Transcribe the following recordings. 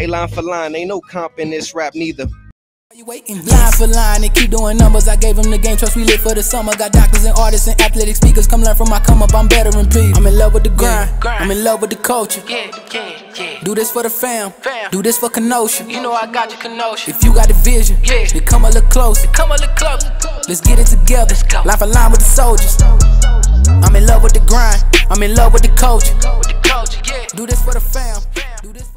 Hey, line for line, ain't no comp in this rap neither. You waiting line for line and keep doing numbers. I gave them the game trust. We live for the summer. Got doctors and artists and athletic speakers. Come learn from my come up. I'm better than people. I'm in love with the grind. I'm in love with the culture. Yeah, yeah, yeah. Do this for the fam. Fam. Do this for Kenosha. You know I got you, Kenosha. If you got the vision, Yeah. then come a little closer. Come a little close. Let's get it together. go. Line for line with the soldiers. I'm in love with the grind. I'm in love with the culture. With the culture, yeah. Do this for the fam. Do this for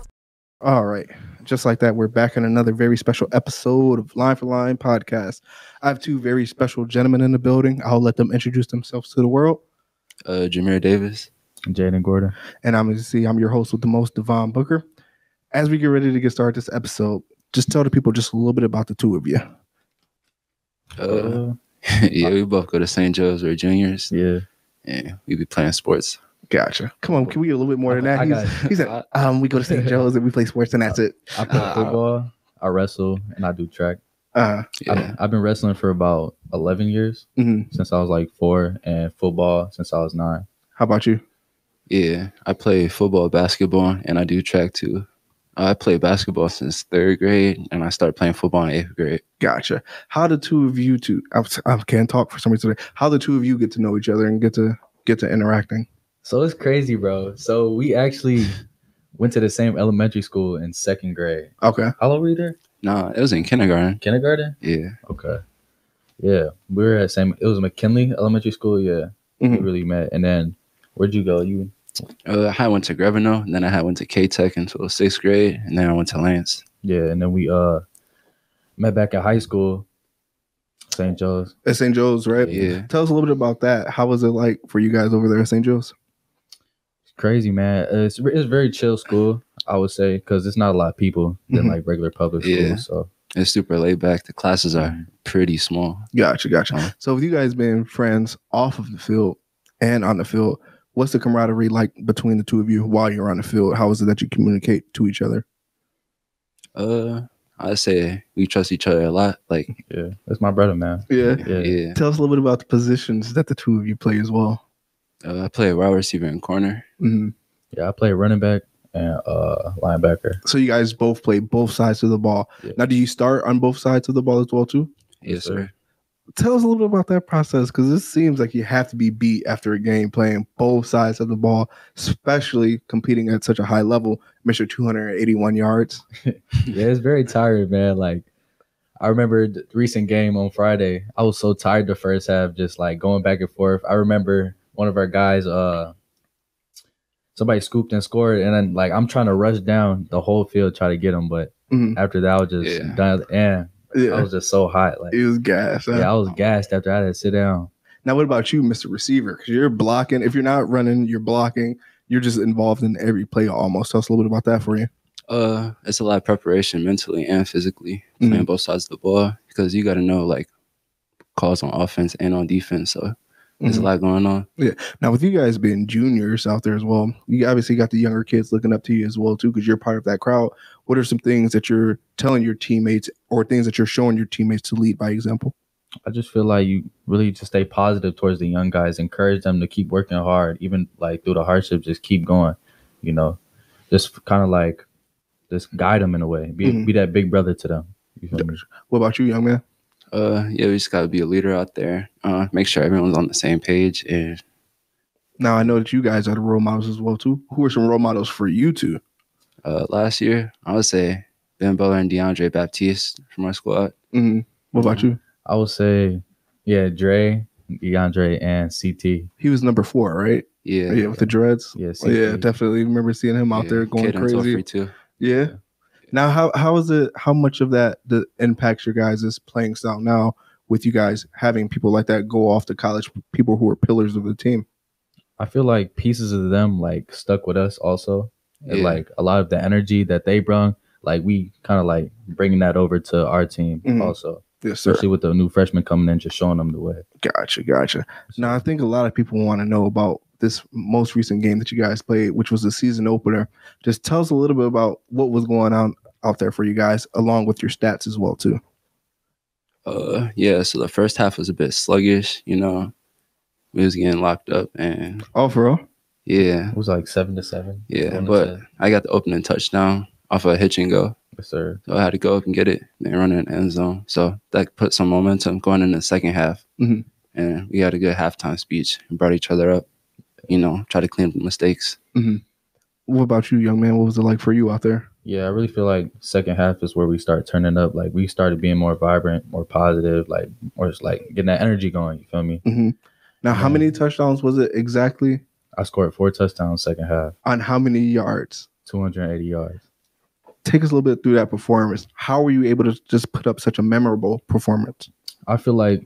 All right. Just like that, we're back in another very special episode of Line for Line podcast. I have two very special gentlemen in the building. I'll let them introduce themselves to the world. uh Jamire Davis. Jayden Gordon. And I'm going to see, I'm your host with the most, Devon Booker. As we get ready to get started this episode, just tell the people just a little bit about the two of you. Uh, yeah, we both go to St. Joe's. We're juniors, yeah. and we be playing sports. Gotcha. Come on, can we get a little bit more than that? I He's- got- he said, um, we go to St. Joe's and we play sports and that's it. I play Uh, football, I wrestle, and I do track. Uh, Yeah, I've, I've been wrestling for about 11 years mhm. since I was like four, and football since I was nine. How about you? yeah. I play football, basketball, and I do track too. I play basketball since third grade, and I started playing football in eighth grade. Gotcha. How the two of you two? I, I can't talk for some reason today. How the two of you get to know each other and get to get to interacting? So it's crazy, bro. So we actually went to the same elementary school in second grade. Okay. How long were you there? Nah, it was in kindergarten. Kindergarten? Yeah, Okay. Yeah. We were at same it was McKinley Elementary School, yeah. We Mhm. really met. And then where'd you go? You uh, I went to Grewenow, and then I went to KTEC until sixth grade, and then I went to Lance. yeah, and then we uh met back at high school, St. Joe's. At St. Joe's, right? Yeah. Tell us a little bit about that. How was it like for you guys over there at St. Joe's? It's crazy, man. It's it's very chill school, I would say, because it's not a lot of people than Mhm. like regular public school. Yeah. So It's super laid back. The classes are Mm-hmm. pretty small. Gotcha, gotcha. Uh-huh. So with you guys being friends off of the field and on the field, what's the camaraderie like between the two of you while you're on the field? How is it that you communicate to each other? Uh, I say we trust each other a lot. Like, yeah, that's my brother, man. Yeah. Yeah. yeah, Tell us a little bit about the positions that the two of you play as well. uh, I play a wide receiver and corner. Hmm Yeah, I play running back and uh linebacker. So you guys both play both sides of the ball. Yeah. Now, do you start on both sides of the ball as well too? Yes, sir. Tell us a little bit about that process because it seems like you have to be beat after a game playing both sides of the ball, especially competing at such a high level. Mr. 281 yards. yeah, it's very tired, man. Like I remember the recent game on Friday. I was so tired the first half, just like going back and forth. I remember one of our guys, uh somebody scooped and scored, and then like I'm trying to rush down the whole field try to get him, but Mhm. after that I was just Yeah. done and I Yeah, was just so hot. Like it was gas. huh? yeah, I was gassed after I had to sit down. Now, what about you, Mr. Receiver? Because you're blocking. If you're not running, you're blocking. You're just involved in every play almost. Tell us a little bit about that for you. Uh, it's a lot of preparation mentally and physically playing both sides of the ball because you got to know like calls on offense and on defense. So there's Mhm. a lot going on. Yeah. Now, with you guys being juniors out there as well, you obviously got the younger kids looking up to you as well too, because you're part of that crowd. What are some things that you're telling your teammates, or things that you're showing your teammates to lead by example? I just feel like you really just stay positive towards the young guys, encourage them to keep working hard, even like through the hardship, just keep going. You know, just kind of like just guide them in a way, be Mhm. be that big brother to them. You feel me? What about you, young man? Uh, yeah, we just got to be a leader out there. Uh, make sure everyone's on the same page. And Now, I know that you guys are the role models as well too. Who are some role models for you two? uh, last year, I would say Ben Butler and DeAndre Baptiste from our squad. hmm What about you? I would say, yeah, Dre, DeAndre, and CT. He was number four, right? Yeah, Yeah, with the dreads. Yeah, Oh, yeah, definitely remember seeing him out yeah, there going Kid crazy. too. Yeah. Now, how how is it? How much of that the impacts your guys' playing style now with you guys having people like that go off to college, people who are pillars of the team? I feel like pieces of them like stuck with us also. And like a lot of the energy that they brought, like we kind of like bringing that over to our team Mhm. also, Yes, sir. especially with the new freshmen coming in, just showing them the way. Gotcha, gotcha. Now, I think a lot of people want to know about this most recent game that you guys played, which was the season opener. Just tell us a little bit about what was going on out there for you guys, along with your stats as well, too. Uh, yeah. So the first half was a bit sluggish. You know, we was getting locked up, and Oh, for real? yeah, It was like seven to seven. yeah. But into- I got the opening touchdown, off a hitch and go. Yes, sir. So I had to go up and get it and run in the end zone. So that put some momentum going in the second half. Mhm. And we had a good halftime speech and brought each other up. You know, try to clean up the mistakes. What about you, young man? What was it like for you out there? Yeah, I really feel like second half is where we start turning up. Like we started being more vibrant, more positive, like or it's like getting that energy going. You feel me? hmm Now, how many touchdowns was it exactly? I scored four touchdowns second half, On how many yards? 280 yards. Take us a little bit through that performance. How were you able to just put up such a memorable performance? I feel like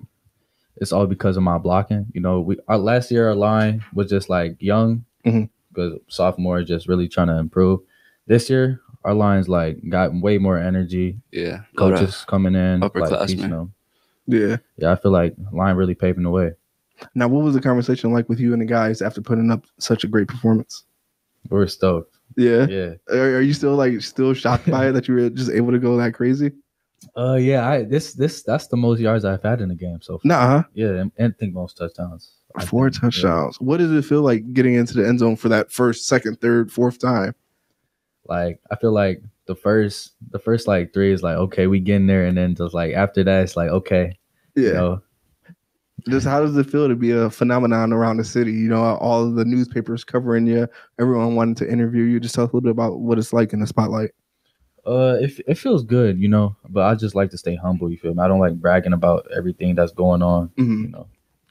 it's all because of my blocking. You know, we our last year our line was just like young because sophomore just really trying to improve. This year our line's like got way more energy. Yeah. lot of- Coaches coming in, like upperclassmen. teaching them. Yeah. Yeah, I feel like line really paving the way. Now, what was the conversation like with you and the guys after putting up such a great performance? We're stoked. Yeah. Yeah. Are, are you still like still shocked by it that you were just able to go that crazy? Uh, yeah. I this this that's the most yards I've had in the game so far. Nah, Yeah, and, and think most touchdowns. Four think, yeah. touchdowns. What does it feel like getting into the end zone for that first, second, third, fourth time? Like I feel like the first the first like three is like okay we getting there, and then just like after that it's like okay, Yeah. you know, Just how does it feel to be a phenomenon around the city? You know, all of the newspapers covering you, everyone wanting to interview you. Just tell us a little bit about what it's like in the spotlight. uh, it it feels good, you know, but I just like to stay humble. You feel me? I don't like bragging about everything that's going on. Mhm. You know,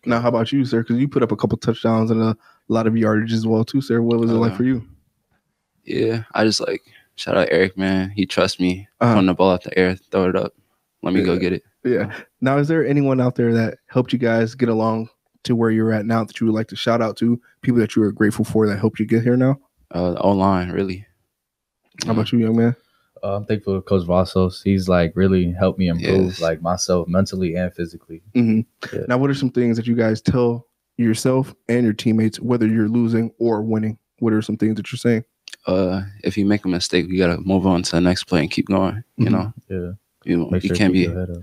Now, how about you, sir? Because you put up a couple touchdowns and a lot of yardage as well, too, sir. What was it like Uh, for you? Yeah. I just like shout out Eric, man. He trusts me. Uh-huh. Putting the ball out the air, throw it up. Let me go get it. Yeah. Now, is there anyone out there that helped you guys get along to where you're at now that you would like to shout out to? People that you are grateful for that helped you get here now? Uh, the line, really. How about you, young man? uh, I'm thankful to Coach Vasos. He's like really helped me improve Yes. like myself mentally and physically. hmm Yeah. Now, what are some things that you guys tell yourself and your teammates, whether you're losing or winning? What are some things that you're saying? Uh, if you make a mistake, you gotta move on to the next play and keep going. You Mhm. know, Yeah, you know, you sure can't to be your head up.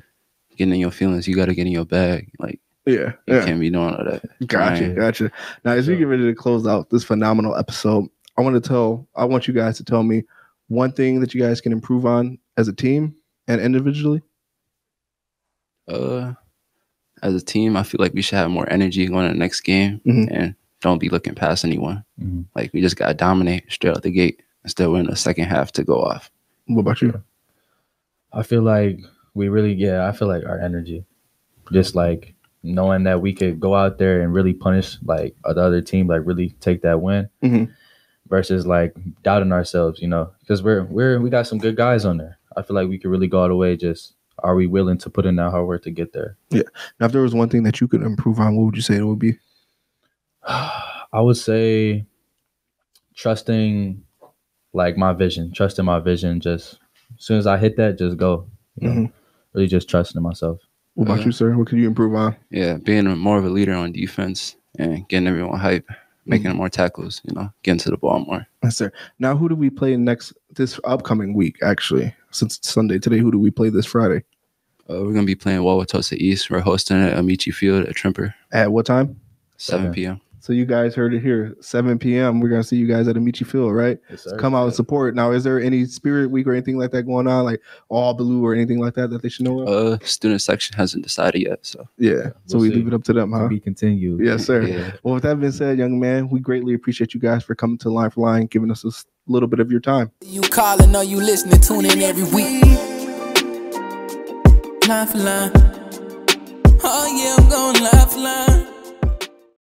getting in your feelings. You gotta get in your bag. Like Yeah. you Yeah. can't be doing all that. Gotcha. crying. Gotcha. Now, as we get ready to close out this phenomenal episode, I want to tell, I want you guys to tell me one thing that you guys can improve on as a team and individually. Uh, as a team, I feel like we should have more energy going to the next game Mhm. and don't be looking past anyone. Mhm. Like we just gotta dominate straight out the gate instead of in the second half to go off. What about you? I feel like we really, yeah, I feel like our energy, just like knowing that we could go out there and really punish like the other team, like really take that win, Mhm. versus like doubting ourselves, you know, because we're we're we got some good guys on there. I feel like we could really go all the way. Just are we willing to put in that hard work to get there? Yeah. Now, if there was one thing that you could improve on, what would you say it would be? I would say trusting like my vision, trusting my vision. Just as soon as I hit that, just go. You know, Mhm. really just trusting in myself. What about Uh, you, sir? What can you improve on? Yeah, being more of a leader on defense and getting everyone hype, making more tackles. You know, getting to the ball more. Yes, sir. Now, who do we play next this upcoming week? Actually, since it's Sunday today, who do we play this Friday? Uh, we're gonna be playing Wauwatosa East. We're hosting at Ameche Field at Tremper, At what time? 7 Seven. p.m. So you guys heard it here, 7 p.m. We're gonna see you guys at Ameche Field, right? So come out and support. Now, is there any Spirit Week or anything like that going on, like all blue or anything like that that they should know of? Uh, student section hasn't decided yet, so yeah. So we'll we see. leave it up to them, To huh? be continued. Yes, sir. yeah. Well, with that being said, young man, we greatly appreciate you guys for coming to Line for Line, giving us a little bit of your time. You calling or you listening, tune in every week. Line for line. Oh yeah, I'm going line for line.